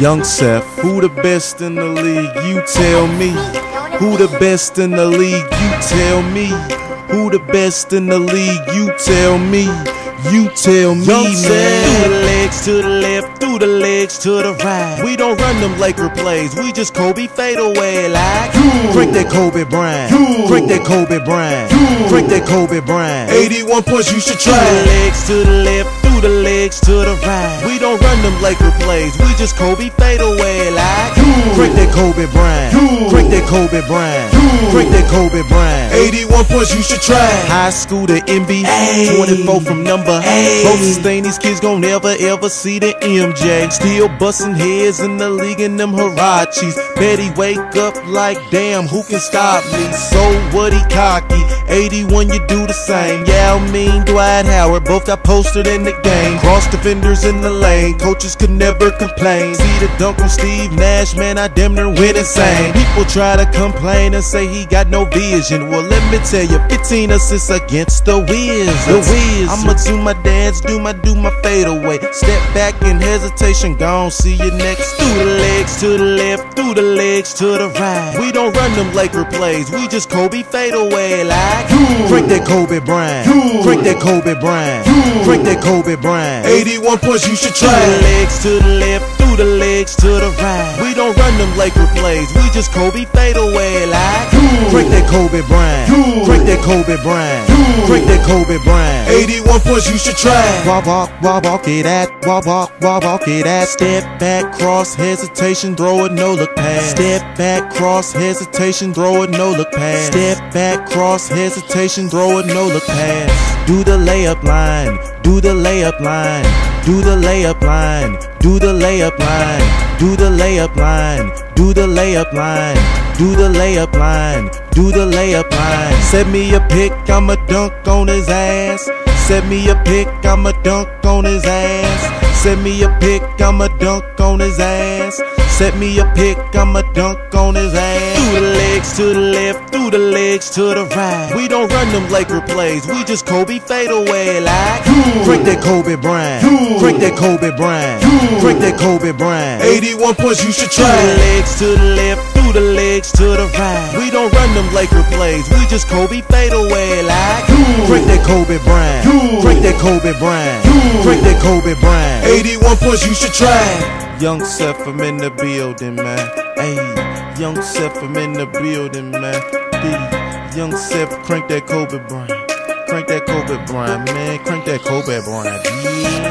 Young Seth, who the best in the league? You tell me. Who the best in the league? You tell me. Who the best in the league? You tell me. You tell me, Young man. Seth. Through the legs to the left, through the legs to the right. We don't run them Laker plays, we just Kobe fade away like Crank that Kobe Bryant, crank that Kobe Bryant, crank that Kobe Bryant. 81 points, you should try. Through the legs to the left, the legs to the right. We don't run them Laker plays, we just Kobe fade away like Crank that Kobe Bryant, crank that Kobe Bryant, crank that Kobe Bryant. 81 points, you should try. High school to NBA, 24 from number. Closest thing these kids gon' never ever see the MJ. Still busting heads in the league in them Huaraches. Betty wake up like damn, who can stop me? So what he cocky? 81, you do the same. Yeah, I mean Dwight Howard, both got posted in the game. Cross defenders in the lane, coaches could never complain. See the dunk on Steve Nash, man, I damn near went insane. People try to complain and say he got no vision. Well, let me tell you, 15 assists against the Wizards. The Wizards. I'ma do my dance, do my do my fade away. Step back in hesitation, gone. See you next. Through the legs to the left, through the legs to the right. We don't run them Laker plays, we just Kobe fade away like Crank that Kobe Bryant, crank that Kobe Bryant, crank that Kobe Bryant. 81 points, you should try. Through the legs to the left, through the legs to the right. We don't run them Laker plays, we just Kobe fade away like Kobe Bryant, crank that Kobe Bryant, crank that Kobe Bryant. 81 points, you should try. Walk, walk, walk, walk it at, walk, walk, walk, walk it at. Step back, cross, hesitation, throw it, no look pass. Step back, cross, hesitation, throw it, no look pass. Step back, cross, hesitation, throw it, no look pass. Do the layup line, do the layup line, do the layup line, do the layup line, do the layup line, do the layup line, do the layup line, do the layup line. Set me a pick, I'ma dunk on his ass. Set me a pick, I'ma dunk on his ass. Set me a pick, I'ma dunk on his ass. Set me a pick, I'ma dunk on his ass. Through the legs to the left, through the legs to the right. We don't run them Laker plays, we just Kobe fade away like Crank that Kobe Bryant, crank that Kobe Bryant, crank that Kobe Bryant. 81 points, you should Through the try. legs to the left, through the legs to the right. We don't run them Laker plays, we just Kobe fade away like Crank that Kobe Bryant, crank that Kobe Bryant, crank that Kobe Bryant. 81 points, you should try. Young Seth, I'm in the building, man. Hey, Young Seth, I'm in the building, man. Young Seth, crank that Kobe Bryant. Crank that Kobe Bryant, man. Crank that Kobe Bryant. Yeah.